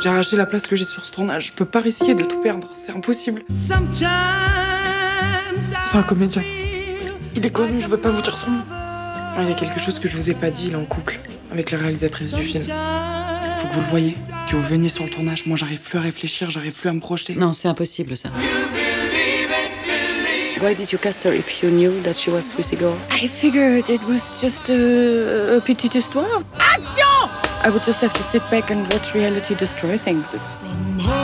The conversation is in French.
J'ai arraché la place que j'ai sur ce tournage. Je peux pas risquer de tout perdre. C'est impossible. C'est un comédien. Il est connu, je veux pas vous dire son nom. Il y a quelque chose que je vous ai pas dit, il est en couple avec la réalisatrice du film. Faut que vous le voyez, que vous veniez sur le tournage. Moi, j'arrive plus à réfléchir, j'arrive plus à me projeter. Non, c'est impossible ça. Why did you cast her if you knew that she was with a girl? I figured it was just a, a petite histoire. Action! I would just have to sit back and watch reality destroy things. It's